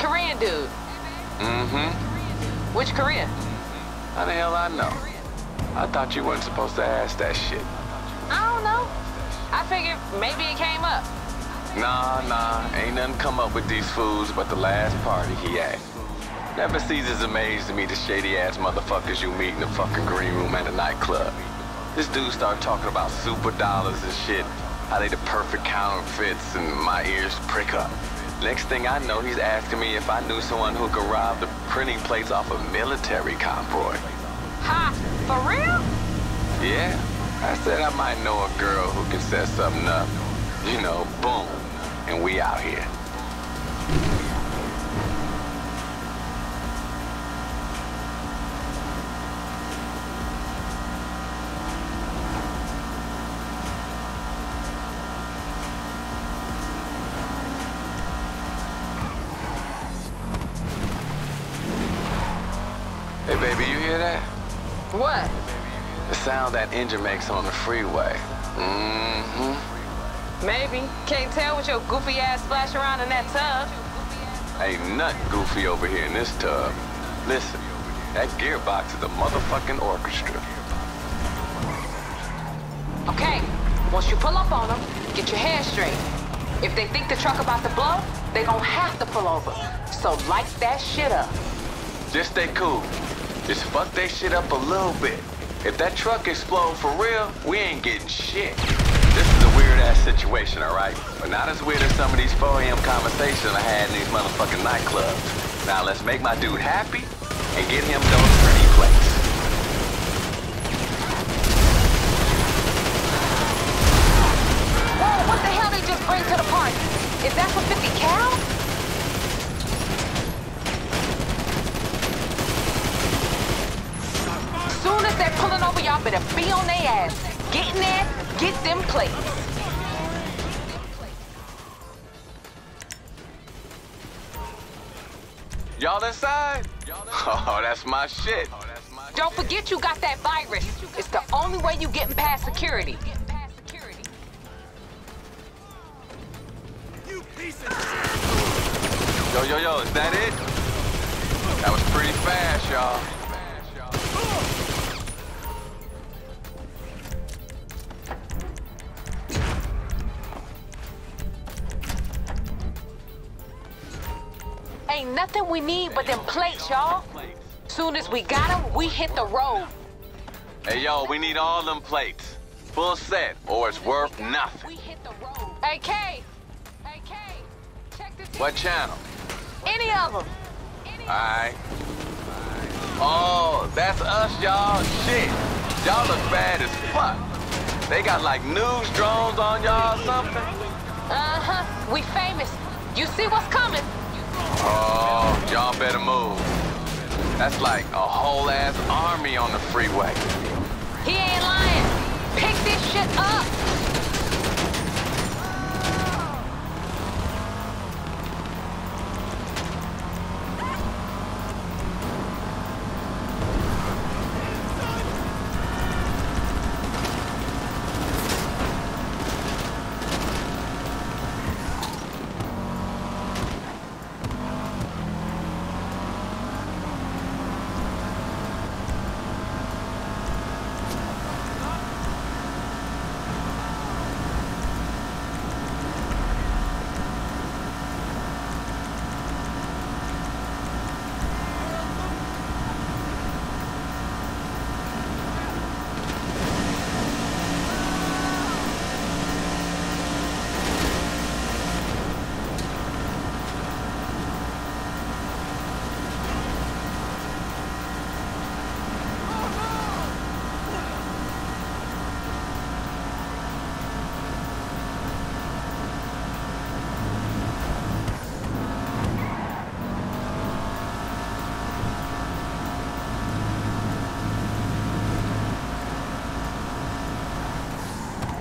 Korean dude. Mm-hmm. Which Korean? How the hell I know? I thought you weren't supposed to ask that shit. I don't know. I figured maybe it came up. Nah, nah, ain't nothing come up with these fools but the last party he had. Never ceases amaze to me the shady ass motherfuckers you meet in the fucking green room at a nightclub. This dude start talking about super dollars and shit, how they the perfect counterfeits, and my ears prick up. Next thing I know, he's asking me if I knew someone who could rob the printing plates off a military convoy. Ha! For real? Yeah, I said I might know a girl who can set something up. You know, boom, and we out here. Sound that engine makes on the freeway. Mm-hmm. Maybe. Can't tell with your goofy ass splash around in that tub. Ain't nothing goofy over here in this tub. Listen, that gearbox is a motherfucking orchestra. Okay, once you pull up on them, get your hair straight. If they think the truck about to blow, they gon' have to pull over. So light that shit up. Just stay cool. Just fuck that shit up a little bit. If that truck explode for real, we ain't getting shit. This is a weird ass situation, alright? But not as weird as some of these 4 a.m. conversations I had in these motherfucking nightclubs. Now let's make my dude happy and get him those pretty plates. Whoa, what the hell they just bring to the party? Is that for 50 cal? Soon as they're pulling over, y'all better be on their ass. Get in there, get them plates. Y'all inside? Oh, that's my shit. Don't forget you got that virus. It's the only way you getting past security. Yo, yo, yo, is that it? That was pretty fast, y'all. Nothing we need but them plates, y'all. Soon as we got them, we hit the road. Hey, yo, we need all them plates. Full set, or it's worth nothing. We hit the road. Hey, K. Hey, K. Check this. What channel? Any of them. Alright. Oh, that's us, y'all. Shit. Y'all look bad as fuck. They got like news drones on y'all or something? Uh-huh. We famous. You see what's coming? Oh, y'all better move. That's like a whole ass army on the freeway. He ain't lying. Pick this shit up.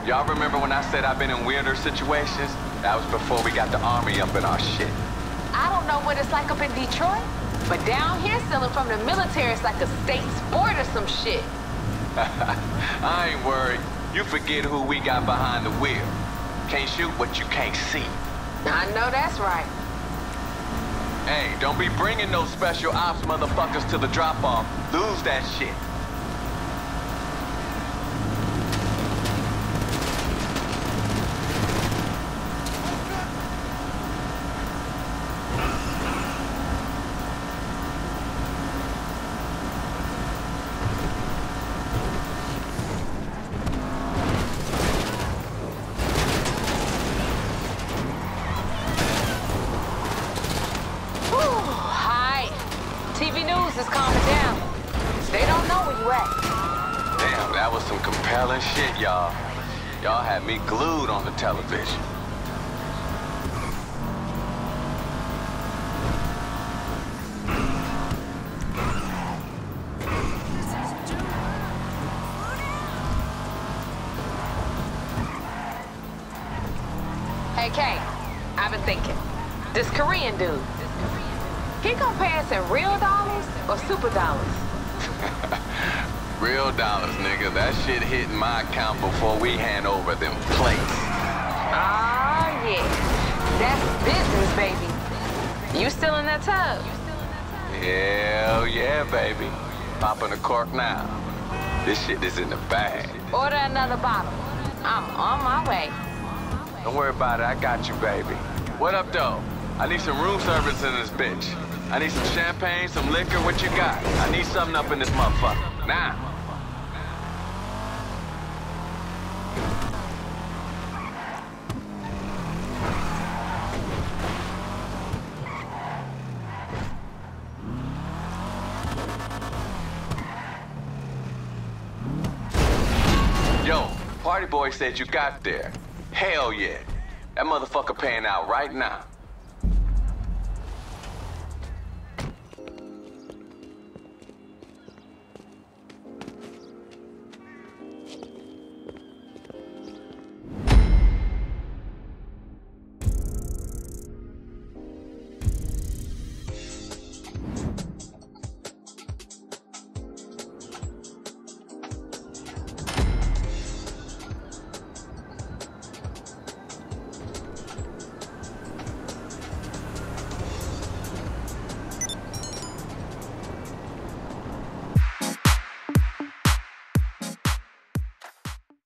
Y'all remember when I said I've been in weirder situations? That was before we got the army up in our shit. I don't know what it's like up in Detroit, but down here stealing from the military is like a state sport or some shit. I ain't worried. You forget who we got behind the wheel. Can't shoot what you can't see. I know that's right. Hey, don't be bringing no special ops motherfuckers to the drop-off. Lose that shit. Whew, hi. TV news is calming down. They don't know where you at. Damn, that was some compelling shit, y'all. Y'all had me glued on the television. Hey, Kay, I've been thinking. This Korean dude, he gonna pay us in real dollars or super dollars? Real dollars, nigga. That shit hitting my account before we hand over them plates. Ah, yeah. That's business, baby. You still in that tub? Hell yeah, baby. Popping the cork now. This shit is in the bag. Order another bottle. I'm on my way. Don't worry about it. I got you, baby. What up, though? I need some room service in this bitch. I need some champagne, some liquor. What you got? I need something up in this motherfucker. Now. Yo, Party Boy said you got there. Hell yeah. That motherfucker paying out right now.